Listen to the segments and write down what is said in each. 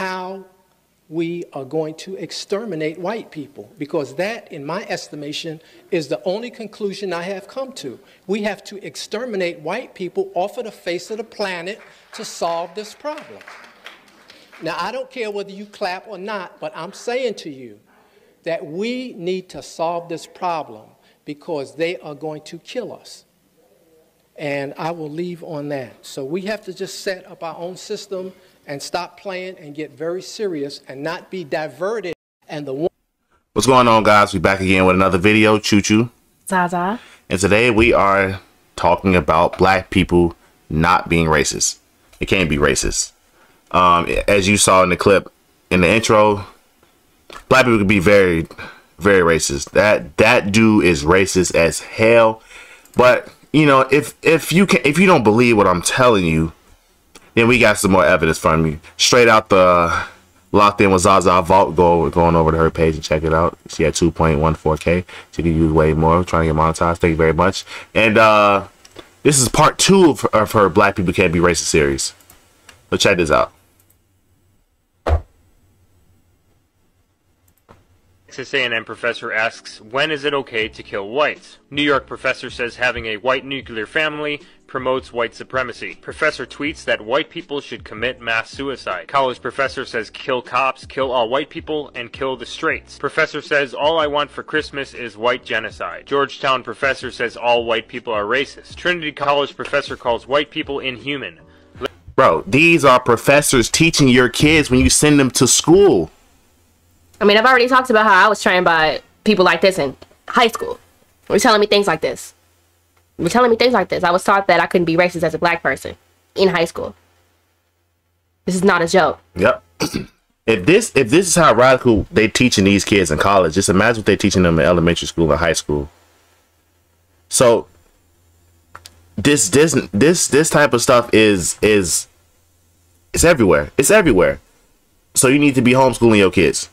how we are going to exterminate white people because that, in my estimation, is the only conclusion I have come to. We have to exterminate white people off of the face of the planet to solve this problem. Now, I don't care whether you clap or not, but I'm saying to you that we need to solve this problem because they are going to kill us. And I will leave on that. So we have to just set up our own system and stop playing and get very serious and not be diverted. And the one. What's going on, guys? We back again with another video. Chew Chew. Zaza. And today we are talking about black people not being racist. It can't be racist. Um, as you saw in the clip in the intro, black people can be very, very racist. That that dude is racist as hell. But you know, if if you can, if you don't believe what I'm telling you, then we got some more evidence from you. Straight out the locked in with Zaza Vault. Go going over to her page and check it out. She had 2.14k. She can use way more. Trying to get monetized. Thank you very much. And uh, this is part two of, of her Black People Can't Be Racist series. So check this out. A&M professor asks, when is it okay to kill whites? New York professor says having a white nuclear family promotes white supremacy. Professor tweets that white people should commit mass suicide. College professor says kill cops, kill all white people, and kill the straights. Professor says all I want for Christmas is white genocide. Georgetown professor says all white people are racist. Trinity College professor calls white people inhuman. Bro, these are professors teaching your kids when you send them to school. I mean, I've already talked about how I was trained by people like this in high school. They were telling me things like this. They were telling me things like this. I was taught that I couldn't be racist as a black person in high school. This is not a joke. Yep. if this if this is how radical they're teaching these kids in college, just imagine what they're teaching them in elementary school and high school. So this this this this type of stuff is is it's everywhere. It's everywhere. So you need to be homeschooling your kids.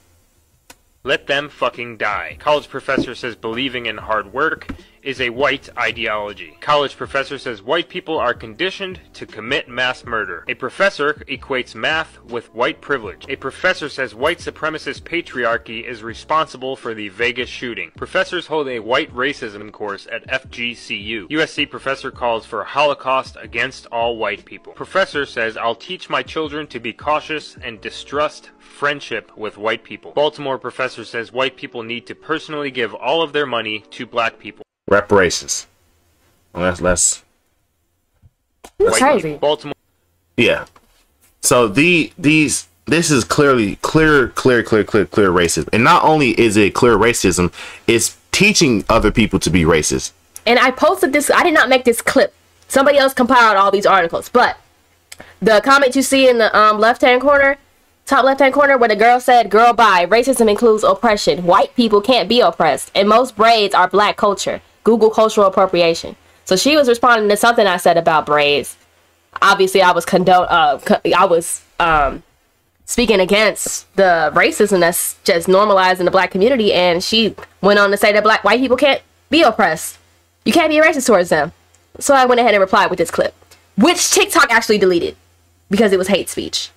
Let them fucking die. College professor says believing in hard work is a white ideology. College professor says white people are conditioned to commit mass murder. A professor equates math with white privilege. A professor says white supremacist patriarchy is responsible for the Vegas shooting. Professors hold a white racism course at FGCU. USC professor calls for a Holocaust against all white people. Professor says I'll teach my children to be cautious and distrust friendship with white people. Baltimore professor says white people need to personally give all of their money to black people. Reparations. Well, that's less. That's crazy. Baltimore. Yeah. So the these this is clearly clear, clear, clear, clear, clear racism. And not only is it clear racism, it's teaching other people to be racist. And I posted this. I did not make this clip. Somebody else compiled all these articles. But the comment you see in the um, left hand corner Top left hand corner where the girl said, Girl, bye. Racism includes oppression. White people can't be oppressed. And most braids are black culture. Google cultural appropriation. So she was responding to something I said about braids. Obviously, I was condone. Uh, I was um, speaking against the racism that's just normalized in the black community, and she went on to say that black white people can't be oppressed. You can't be racist towards them. So I went ahead and replied with this clip, which TikTok actually deleted because it was hate speech.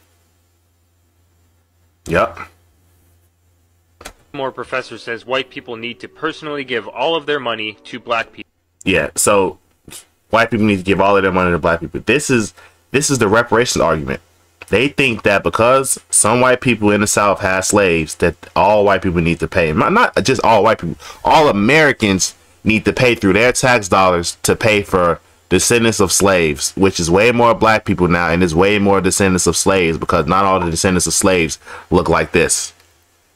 Yep. More professor says white people need to personally give all of their money to black people. Yeah, so white people need to give all of their money to black people. This is this is the reparations argument. They think that because some white people in the South had slaves, that all white people need to pay. Not just all white people, all Americans need to pay through their tax dollars to pay for descendants of slaves, which is way more black people now, and is way more descendants of slaves because not all the descendants of slaves look like this.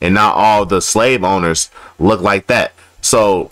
And not all the slave owners look like that. So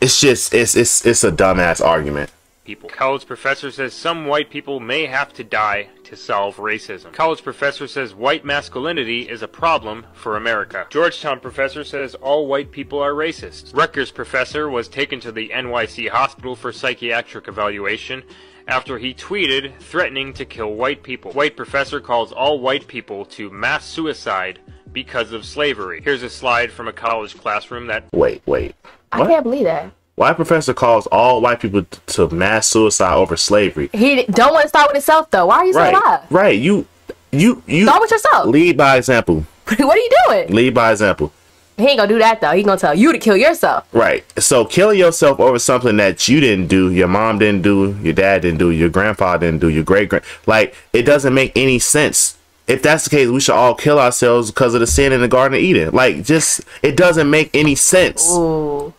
it's just it's it's it's a dumbass argument people. College professor says some white people may have to die to solve racism. College professor says white masculinity is a problem for America. Georgetown professor says all white people are racist. Rutgers professor was taken to the NYC hospital for psychiatric evaluation after he tweeted threatening to kill white people. White professor calls all white people to mass suicide because of slavery. Here's a slide from a college classroom that Wait, wait. What? I can't believe that. White professor calls all white people to mass suicide over slavery. He don't want to start with himself though. Why are you right, so loud? Right. You you you Start with yourself. lead by example. what are you doing? Lead by example. He ain't gonna do that though. He gonna tell you to kill yourself. Right. So killing yourself over something that you didn't do, your mom didn't do, your dad didn't do, your grandfather didn't do, your great grand like it doesn't make any sense. If that's the case, we should all kill ourselves because of the sin in the Garden of Eden. Like, just it doesn't make any sense. Ooh.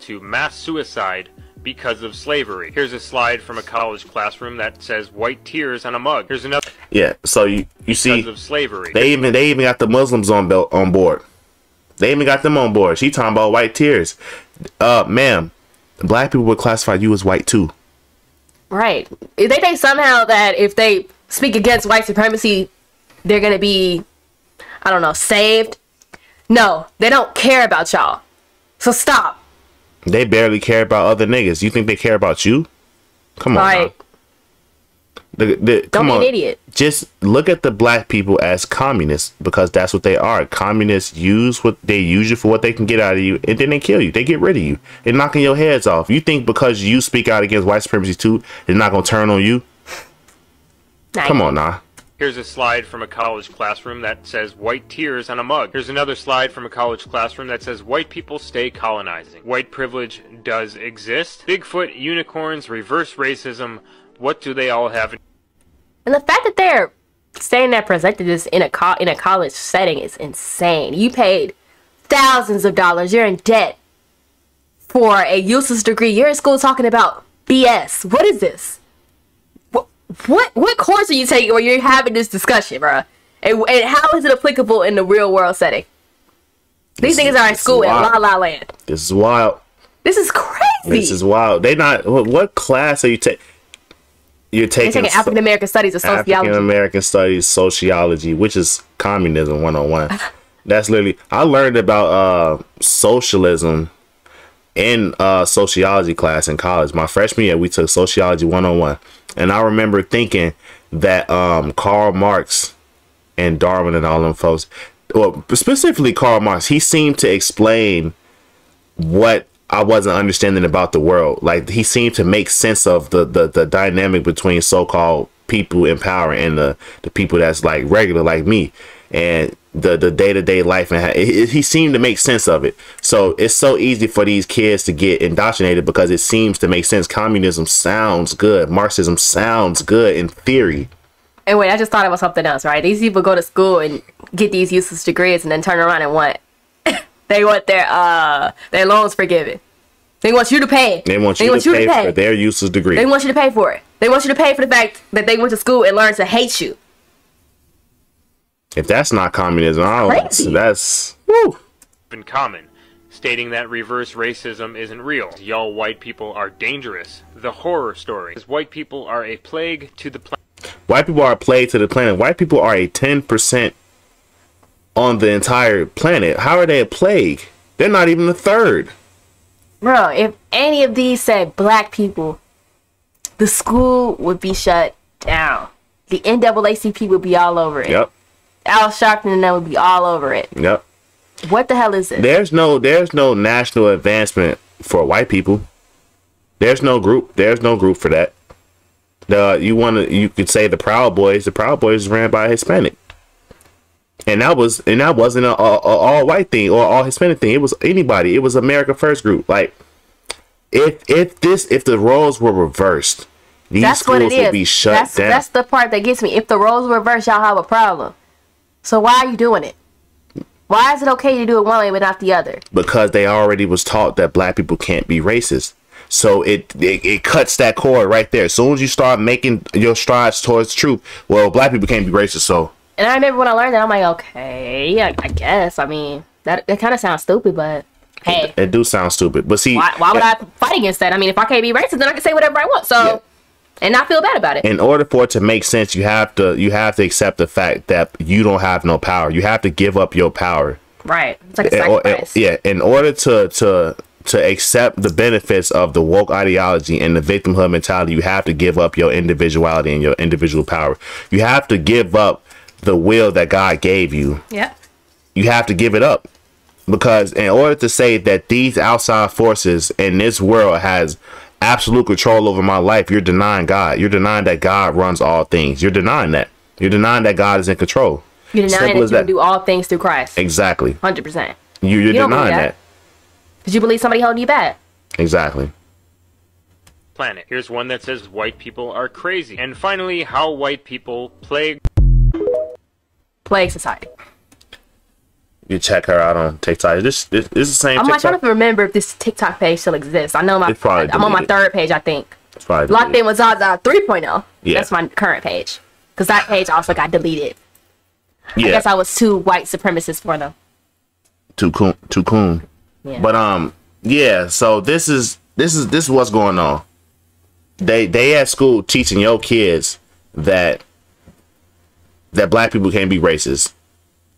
to mass suicide because of slavery. Here's a slide from a college classroom that says white tears on a mug. Here's another Yeah. So you you see, because of slavery. they even they even got the Muslims on belt on board. They even got them on board. She talking about white tears. Uh, ma'am, black people would classify you as white too. Right. They think somehow that if they speak against white supremacy, they're gonna be, I don't know, saved. No, they don't care about y'all. So stop. They barely care about other niggas. You think they care about you? Come on. Like, The, the, don't come be on. an idiot. Just look at the black people as communists because that's what they are. Communists use what they use you for what they can get out of you, and then they kill you. They get rid of you. They're knocking your heads off. You think because you speak out against white supremacy too, they're not gonna turn on you? Nice. Come on now. Here's a slide from a college classroom that says white tears on a mug. Here's another slide from a college classroom that says white people stay colonizing. White privilege does exist. Bigfoot, unicorns, reverse racism. What do they all have in And the fact that they're saying that presented this in a co- in a college setting is insane. You paid thousands of dollars. You're in debt for a useless degree. You're in school talking about BS. What is this? What what, course are you taking where you're having this discussion, bro? And, and how is it applicable in the real world setting? These This niggas is- are in school in La. La Land. This is wild. This is crazy. This is wild. They not. What, what class are you taking? You're taking taking African American studies or African sociology. American Studies, sociology, which is communism one on one. That's literally I learned about uh socialism in uh sociology class in college. My freshman year we took sociology one on one. And I remember thinking that um Karl Marx and Darwin and all them folks well specifically Karl Marx, he seemed to explain what I wasn't understanding about the world. Like he seemed to make sense of the the, the dynamic between so-called people in power and the the people that's like regular like me and the the day-to-day life and it, it- he seemed to make sense of it. So it's so easy for these kids to get indoctrinated because it seems to make sense. Communism sounds good. Marxism sounds good in theory. And wait, I just thought about something else, right? These people go to school and get these useless degrees and then turn around and want they want their uh their loans forgiven. They want you to pay. They want you, to, pay for their useless degree. They want you to pay for it. They want you to pay for the fact that they went to school and learned to hate you. If that's not communism, I don't. That's woo. in common, stating that reverse racism isn't real. Y'all white people are dangerous. The horror story is white people are a plague to the planet. White people are a plague to the planet. White people are a 10% on the entire planet. How are they a plague? They're not even a third. Bro, if any of these said black people, the school would be shut down. The NAACP would be all over it. Yep. Al Sharpton and them would be all over it. Yep. What the hell is this? There's no there's no national advancement for white people. There's no group. There's no group for that. The you want to you could say the Proud Boys. The Proud Boys ran by a Hispanic. And that was and that wasn't a, a, a all white thing or all Hispanic thing. It was anybody. It was America First group. Like if if this if the roles were reversed, these That's schools what it is. would be shut that's, down. That's the part that gets me. If the roles were reverse, y'all have a problem. So why are you doing it? Why is it okay to do it one way but not the other? because they already was taught that black people can't be racist. So it, it it cuts that cord right there. As soon as you start making your strides towards truth, well, black people can't be racist. So And I remember when I learned that, I'm like, okay, yeah, I guess. I mean, that that kind of sounds stupid, but hey, it do sound stupid. But see, why, why would I fight against that? I mean, if I can't be racist, then I can say whatever I want. So. And not feel bad about it. in order for it to make sense, you have to you have to accept the fact that you don't have no power. You have to give up your power. right? It's like a In sacrifice. yeah, in order to to to accept the benefits of the woke ideology and the victimhood mentality, you have to give up your individuality and your individual power. You have to give up the will that God gave you. yeah. You have to give it up. Because in order to say that these outside forces in this world has absolute control over my life, you're denying God. You're denying that God runs all things. You're denying that. You're denying that God is in control. You're denying Simple that as you that. can do all things through Christ. Exactly. Hundred percent. You, you're You denying that. that. Did you believe somebody holding you back? Exactly. planet. Here's one that says white people are crazy. And finally, how white people plague Plague society. You check her out on TikTok. This this, this is the same I'm like TikTok. trying to remember if this TikTok page still exists. I know my It's probably I'm on my third page, I think. It's probably Locked in with Zaza 3.0. Yeah. That's my current page. Because that page also got deleted. yeah. I guess I was too white supremacist for them. too coon too coon. Yeah. But um yeah, so this is this is this is what's going on. They they at school teaching your kids that that black people can't be racist.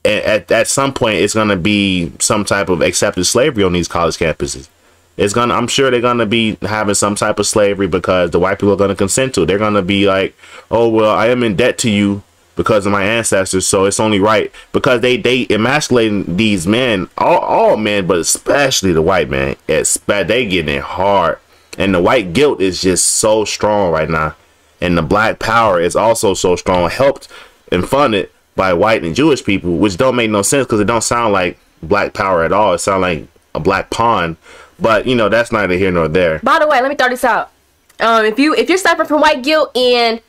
At at some point it's gonna be some type of accepted slavery on these college campuses. It's gonna I'm sure they're gonna be having some type of slavery because the white people are gonna consent to it. They're gonna be like, Oh well I am in debt to you because of my ancestors, so it's only right because they they emasculating these men, all, all men, but especially the white man. It's. They getting it hard, and the white guilt is just so strong right now, and the black power is also so strong, helped and funded by white and Jewish people, which don't make no sense because it don't sound like black power at all. It sounds like a black pawn, but you know that's neither here nor there. By the way, let me throw this out. Um, if you if you're suffering from white guilt and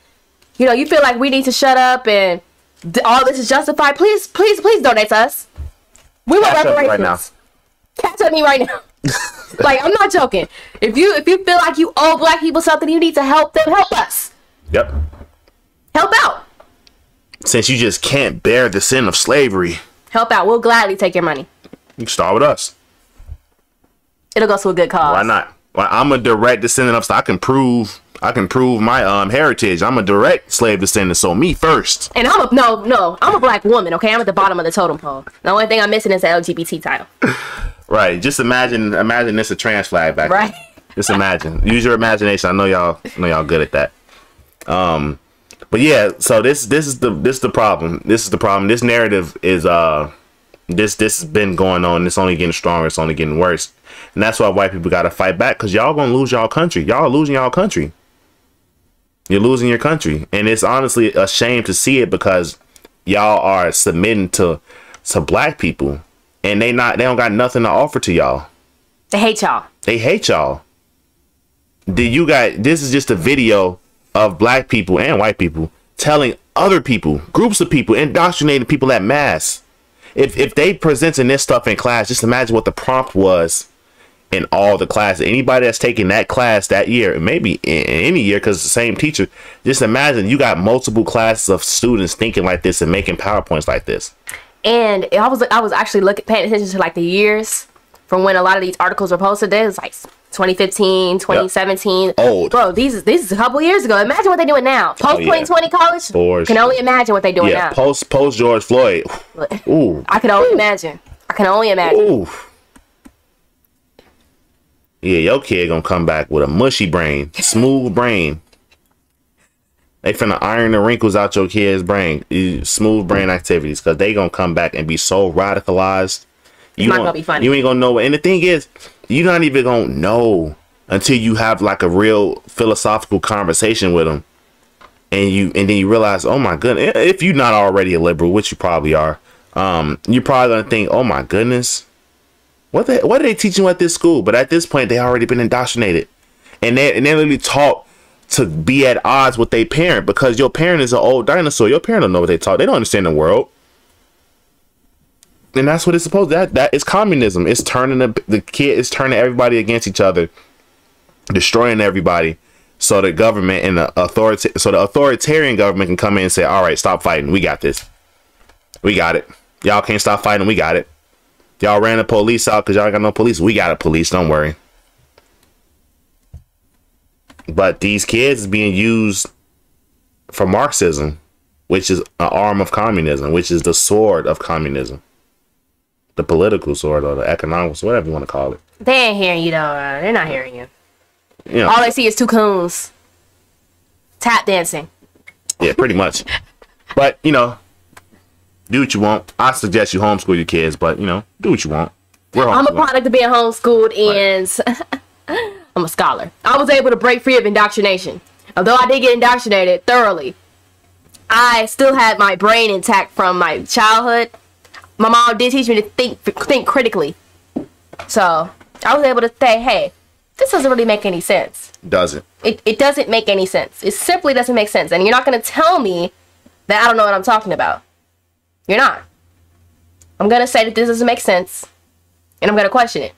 you know you feel like we need to shut up and all this is justified, please, please, please donate to us. We want up reparations. right now. Catch at me right now. like I'm not joking. If you if you feel like you owe black people something, you need to help them. Help us. Yep. Help out. Since you just can't bear the sin of slavery, Help out. We'll gladly take your money. you can start with us. It'll go to a good cause. Why not? Well, I'm a direct descendant of. So I can prove. I can prove my um heritage. I'm a direct slave descendant. So me first. And I'm a no, no. I'm a black woman. Okay, I'm at the bottom of the totem pole. The only thing I'm missing is the LGBT title. Right. Just imagine. Imagine this a trans flag back. Right. Just imagine. Use your imagination. I know y'all. Know y'all good at that. Um, but yeah. So this this is the this is the problem. This is the problem. This narrative is uh this this has been going on. It's only getting stronger. It's only getting worse. And that's why white people got to fight back because y'all gonna lose y'all country. Y'all losing y'all country. You're losing your country, and it's honestly a shame to see it because y'all are submitting to to black people, and they not they don't got nothing to offer to y'all. They hate y'all. They hate y'all. Did you got this is just a video of black people and white people telling other people, groups of people, indoctrinating people at mass. If if they presenting this stuff in class, just imagine what the prompt was in all the classes. Anybody that's taking that class that year, maybe in, any year, because the same teacher. Just imagine you got multiple classes of students thinking like this and making powerpoints like this. And I was I was actually looking paying attention to like the years from when a lot of these articles were posted. Was like 2015, 2017. Old. Bro, these this is a couple years ago. Imagine what they're doing now. Post Oh, yeah. 2020 college. For Can only imagine what they're doing Yeah, now. post post George Floyd. Ooh, I can only imagine. I can only imagine. ooh. Yeah, your kid gonna come back with a mushy brain, smooth brain. They finna iron the wrinkles out your kid's brain, eh, smooth brain activities, cause they gonna come back and be so radicalized. You not gonna be funny. You ain't gonna know. And the thing is, you're not even gonna know until you have like a real philosophical conversation with them, and you and then you realize, oh my goodness, if you're not already a liberal, which you probably are, um, you're probably gonna think, oh my goodness, what the, what are they teaching at this school? But at this point, they already been indoctrinated, and they and they're literally taught to be at odds with their parent because your parent is an old dinosaur. Your parent don't know what they taught. They don't understand the world. And that's what it's supposed that that is communism. It's turning the the kid is turning everybody against each other, destroying everybody. So the government and the authority so the authoritarian government can come in and say, All right, stop fighting. We got this. We got it. Y'all can't stop fighting, we got it. Y'all ran the police out because y'all got no police. We got a police, don't worry. But these kids is being used for Marxism, which is an arm of communism, which is the sword of communism. The political sort or the economic sword, whatever you want to call it. They ain't hearing you though. Uh, they're not hearing you. You know, All they see is two coons tap dancing. yeah, pretty much. But, you know, do what you want. I suggest you homeschool your kids, but, you know, do what you want. We're I'm a product of being homeschooled and I'm a scholar. I was able to break free of indoctrination. Although I did get indoctrinated thoroughly, I still had my brain intact from my childhood. My mom did teach me to think think critically. So I was able to say, hey, this doesn't really make any sense. Doesn't. It, it doesn't make any sense. It simply doesn't make sense. And you're not going to tell me that I don't know what I'm talking about. You're not. I'm going to say that this doesn't make sense. And I'm going to question it.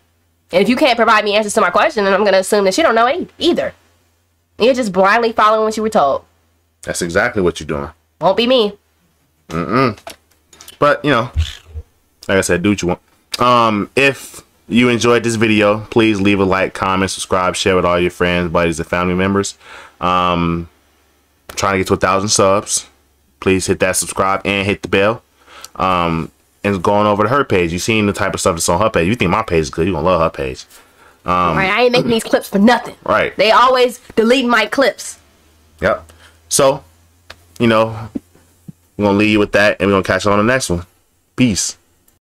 And if you can't provide me answers to my question, then I'm going to assume that you don't know any, either. You're just blindly following what you were told. That's exactly what you're doing. Won't be me. Mm-mm. But you know, like I said, do what you want. Um, if you enjoyed this video, please leave a like, comment, subscribe, share with all your friends, buddies, and family members. Um, trying to get to a thousand subs. Please hit that subscribe and hit the bell. Um, and going over to her page. You seen the type of stuff that's on her page. You think my page is good? You gonna love her page, All right, I ain't making these clips for nothing. right? They always delete my clips. Yep. So, you know, we're gonna leave you with that, and we're gonna catch you on the next one. Peace.